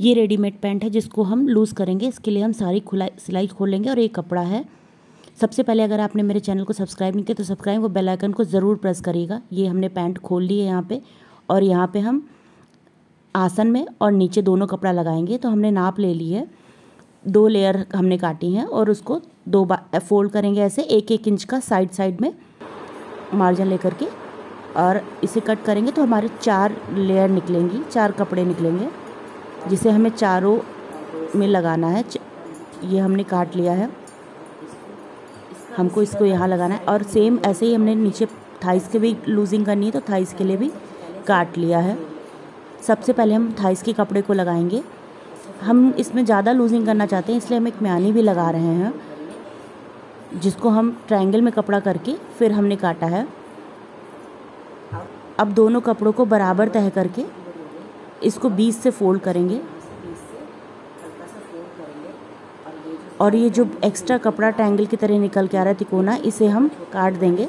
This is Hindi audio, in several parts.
ये रेडीमेड पैंट है, जिसको हम लूज़ करेंगे। इसके लिए हम सारी खुलाई सिलाई खोलेंगे और ये कपड़ा है। सबसे पहले अगर आपने मेरे चैनल को सब्सक्राइब नहीं किया तो सब्सक्राइब वो बेल आइकन को ज़रूर प्रेस करिएगा। ये हमने पैंट खोल ली है यहाँ पे और यहाँ पे हम आसन में और नीचे दोनों कपड़ा लगाएँगे। तो हमने नाप ले ली है। दो लेयर हमने काटी हैं और उसको दो बार फोल्ड करेंगे ऐसे एक एक इंच का साइड साइड में मार्जिन लेकर के। और इसे कट करेंगे तो हमारे चार लेयर निकलेंगी, चार कपड़े निकलेंगे। जिसे हमें चारों में लगाना है। ये हमने काट लिया है। हमको इसको यहाँ लगाना है और सेम ऐसे ही हमने नीचे थाइस के भी लूजिंग करनी है तो थाइस के लिए भी काट लिया है। सबसे पहले हम थाइस के कपड़े को लगाएँगे। हम इसमें ज़्यादा लूजिंग करना चाहते हैं, इसलिए हम एक म्यानी भी लगा रहे हैं, जिसको हम ट्रायंगल में कपड़ा करके फिर हमने काटा है। अब दोनों कपड़ों को बराबर तह करके इसको बीच से फोल्ड करेंगे। और ये जो एक्स्ट्रा कपड़ा ट्रायंगल की तरह निकल के आ रहा है तिकोना, इसे हम काट देंगे।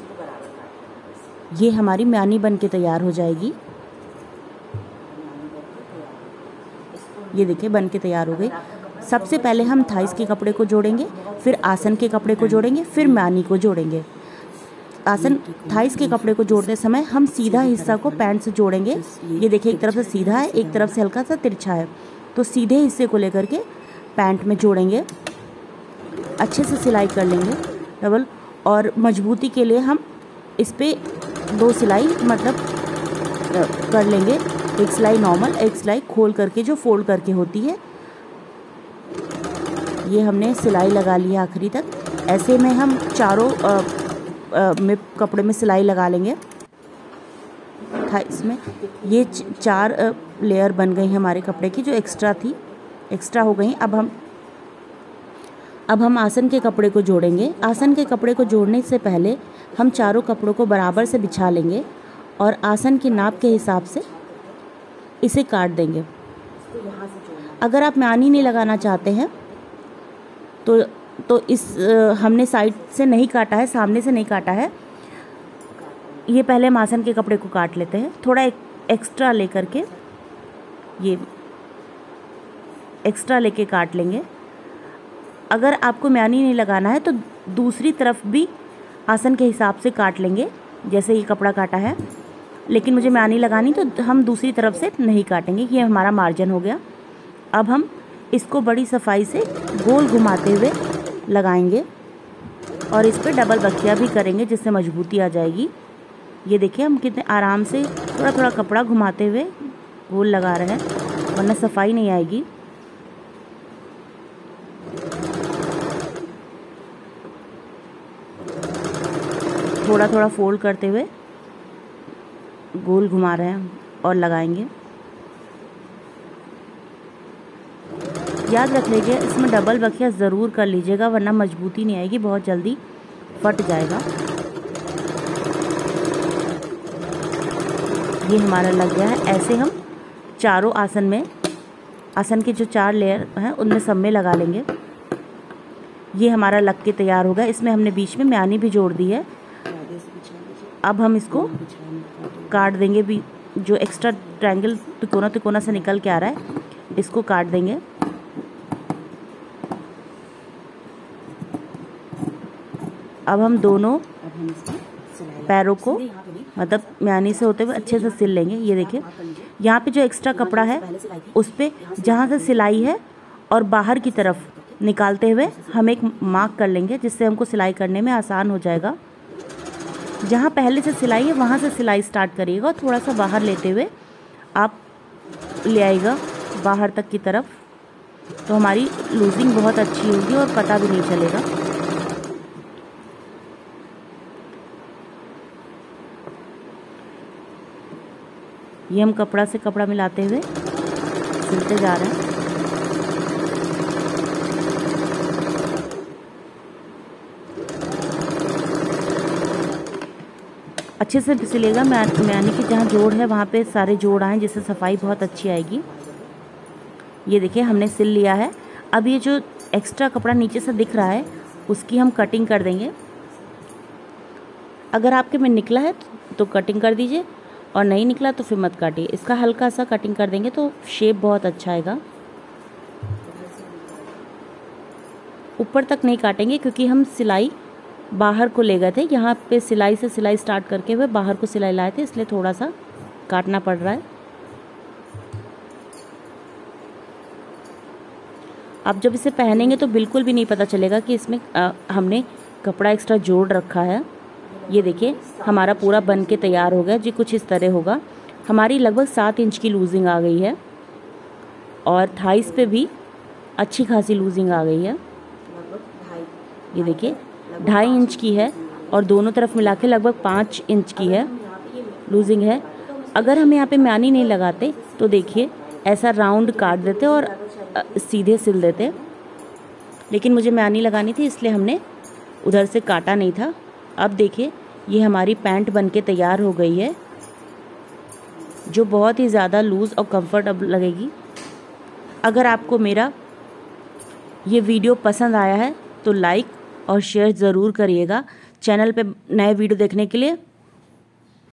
ये हमारी म्यानी बन के तैयार हो जाएगी। ये देखिए, बन के तैयार हो गई। सबसे पहले हम थाइस के कपड़े को जोड़ेंगे, फिर आसन के कपड़े को जोड़ेंगे, फिर म्यानी को जोड़ेंगे। आसन थाइस के कपड़े को जोड़ते समय हम सीधा हिस्सा को पैंट से जोड़ेंगे। ये देखिए, एक तरफ़ से सीधा है, एक तरफ़ से हल्का सा तिरछा है। तो सीधे हिस्से को लेकर के पैंट में जोड़ेंगे। अच्छे से सिलाई कर लेंगे, डबल। और मजबूती के लिए हम इस पर दो सिलाई मतलब कर लेंगे। एक सिलाई नॉर्मल, एक सिलाई खोल करके, जो फोल्ड करके होती है। ये हमने सिलाई लगा ली है आखिरी तक। ऐसे में हम चारों में कपड़े में सिलाई लगा लेंगे। था इसमें। ये चार लेयर बन गई हमारे कपड़े की जो एक्स्ट्रा थी। एक्स्ट्रा हो गई। अब हम अब हम आसन के कपड़े को जोड़ेंगे। आसन के कपड़े को जोड़ने से पहले हम चारों कपड़ों को बराबर से बिछा लेंगे और आसन की नाप के हिसाब से इसे काट देंगे। अगर आप म्यानी नहीं लगाना चाहते हैं तो तो इस हमने साइड से नहीं काटा है, सामने से नहीं काटा है। ये पहले मासन के कपड़े को काट लेते हैं। थोड़ा एक एक्स्ट्रा लेकर के ये एक्स्ट्रा लेके काट लेंगे। अगर आपको म्यानी नहीं लगाना है तो दूसरी तरफ़ भी आसन के हिसाब से काट लेंगे, जैसे ये कपड़ा काटा है। लेकिन मुझे म्यानी लगानी तो हम दूसरी तरफ़ से नहीं काटेंगे, ये हमारा मार्जिन हो गया। अब हम इसको बड़ी सफ़ाई से गोल घुमाते हुए लगाएँगे और इस पर डबल बखिया भी करेंगे जिससे मजबूती आ जाएगी। ये देखिए, हम कितने आराम से थोड़ा थोड़ा कपड़ा घुमाते हुए गोल लगा रहे हैं, वरना सफ़ाई नहीं आएगी। थोड़ा थोड़ा फोल्ड करते हुए गोल घुमा रहे हैं और लगाएँगे। याद रख लीजिए, इसमें डबल बखिया ज़रूर कर लीजिएगा, वरना मजबूती नहीं आएगी, बहुत जल्दी फट जाएगा। ये हमारा लग गया है। ऐसे हम चारों आसन में, आसन के जो चार लेयर हैं, उनमें सब में लगा लेंगे। ये हमारा लग के तैयार होगा इसमें हमने बीच में म्यानी भी जोड़ दी है। अब हम इसको काट देंगे, भी जो एक्स्ट्रा ट्रायंगल तिकोना तिकोना से निकल के आ रहा है, इसको काट देंगे। अब हम दोनों पैरों को मतलब म्यानी से होते हुए अच्छे से सिल लेंगे। ये देखिए यहाँ पे जो एक्स्ट्रा कपड़ा है उस पर जहाँ से सिलाई है और बाहर की तरफ़ निकालते हुए हम एक मार्क कर लेंगे जिससे हमको सिलाई करने में आसान हो जाएगा। जहाँ पहले से सिलाई है वहाँ से सिलाई स्टार्ट करिएगा और थोड़ा सा बाहर लेते हुए आप ले आएगा बाहर तक की तरफ़। तो हमारी लूजिंग बहुत अच्छी होगी और पता भी नहीं चलेगा। ये हम कपड़ा से कपड़ा मिलाते हुए सिलते जा रहे हैं। अच्छे से सिलेगा मैनी कि जहाँ जोड़ है, वहाँ पे सारे जोड़ आए जिससे सफ़ाई बहुत अच्छी आएगी। ये देखिए, हमने सिल लिया है। अब ये जो एक्स्ट्रा कपड़ा नीचे से दिख रहा है, उसकी हम कटिंग कर देंगे। अगर आपके में निकला है तो कटिंग कर दीजिए। और नहीं निकला तो फिर मत काटिए। इसका हल्का सा कटिंग कर देंगे तो शेप बहुत अच्छा आएगा। ऊपर तक नहीं काटेंगे क्योंकि हम सिलाई बाहर को ले गए थे। यहाँ पे सिलाई से सिलाई स्टार्ट करके हुए बाहर को सिलाई लाए थे इसलिए थोड़ा सा काटना पड़ रहा है। आप जब इसे पहनेंगे तो बिल्कुल भी नहीं पता चलेगा कि इसमें आ, हमने कपड़ा एक्स्ट्रा जोड़ रखा है। ये देखिए, हमारा पूरा बन के तैयार हो गया, जी कुछ इस तरह होगा। हमारी लगभग सात इंच की लूजिंग आ गई है और थाइस पे भी अच्छी खासी लूजिंग आ गई है। ये देखिए, ढाई इंच की है और दोनों तरफ़ मिला के लगभग पाँच इंच की है लूजिंग है। अगर हम यहाँ पे म्यानी नहीं लगाते तो देखिए, ऐसा राउंड काट देते और सीधे सिल देते। लेकिन मुझे म्यानी लगानी थी, इसलिए हमने उधर से काटा नहीं था। अब देखिए, ये हमारी पैंट बनके तैयार हो गई है, जो बहुत ही ज़्यादा लूज़ और कंफर्टेबल लगेगी। अगर आपको मेरा ये वीडियो पसंद आया है तो लाइक और शेयर ज़रूर करिएगा। चैनल पे नए वीडियो देखने के लिए